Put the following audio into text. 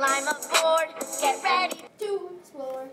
Climb aboard, get ready To explore.